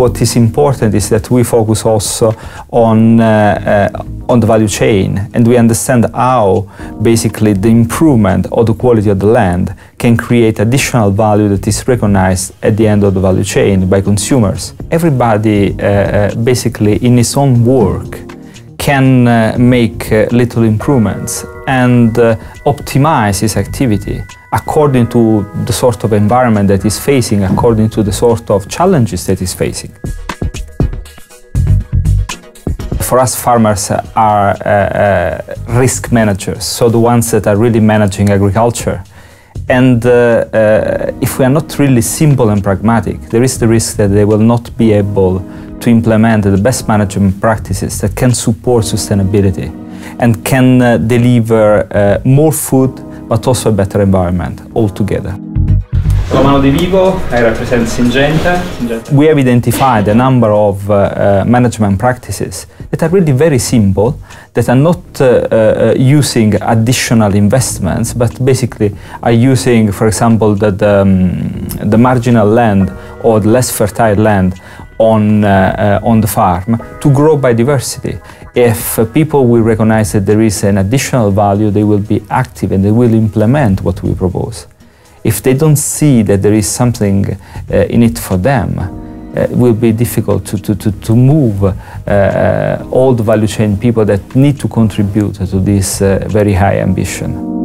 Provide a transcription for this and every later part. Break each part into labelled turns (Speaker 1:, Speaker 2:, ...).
Speaker 1: what is important is that we focus also on, uh, uh, on the value chain and we understand how basically the improvement of the quality of the land can create additional value that is recognized at the end of the value chain by consumers. Everybody uh, uh basically in his own work can uh, make uh, little improvements and optimize his activity according to the sort of environment that is facing, according to the sort of challenges that is facing. For us, farmers are uh, uh, risk managers, so the ones that are really managing agriculture. And uh, uh if we are not really simple and pragmatic, there is the risk that they will not be able to implement the best management practices that can support sustainability and can uh, deliver uh, more food but also a better environment altogether.
Speaker 2: Romano de Vivo, I represent Syngenta.
Speaker 1: Syngenta. We have identified a number of uh, uh, management practices that are really very simple, that are not uh, uh using additional investments, but basically are using, for example, the, the, um, the marginal land or less fertile land on, uh, uh, on the farm to grow biodiversity. If uh, people will recognize that there is an additional value, they will be active and they will implement what we propose. If they don't see that there is something uh, in it for them, uh, it will be difficult to, to, to, to move uh, all the value chain people that need to contribute to this very high ambition.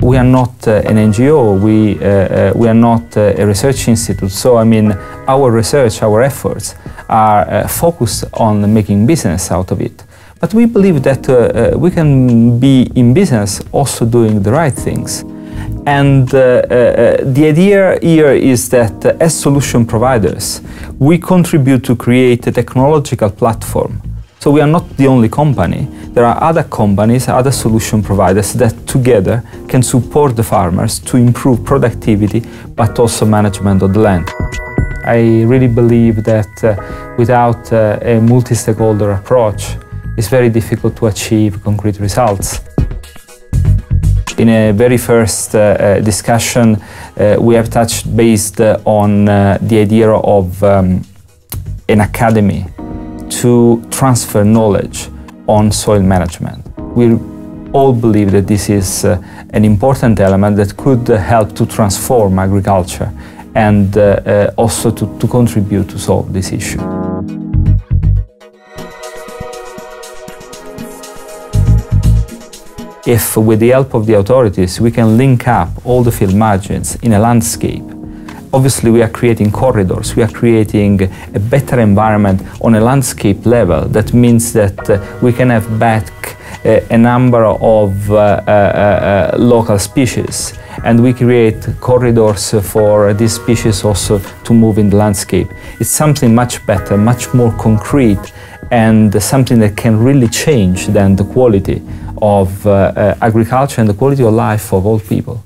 Speaker 1: We are not uh, an NGO, we, uh, uh, we are not uh, a research institute, so I mean, our research, our efforts are uh, focused on making business out of it. But we believe that uh, we can be in business also doing the right things. And the idea here is that as solution providers, we contribute to create a technological platform so we are not the only company. There are other companies, other solution providers that together can support the farmers to improve productivity, but also management of the land. I really believe that uh, without uh, a multi-stakeholder approach, it's very difficult to achieve concrete results. In a very first uh, uh discussion, uh, we have touched based on uh, the idea of um, an academy to transfer knowledge on soil management. We all believe that this is uh, an important element that could uh, help to transform agriculture and uh, uh also to, to contribute to solve this issue. If with the help of the authorities we can link up all the field margins in a landscape Obviously, we are creating corridors, we are creating a better environment on a landscape level. That means that uh, we can have back uh, a number of uh, uh, uh local species and we create corridors for these species also to move in the landscape. It's something much better, much more concrete and something that can really change then the quality of uh, agriculture and the quality of life of all people.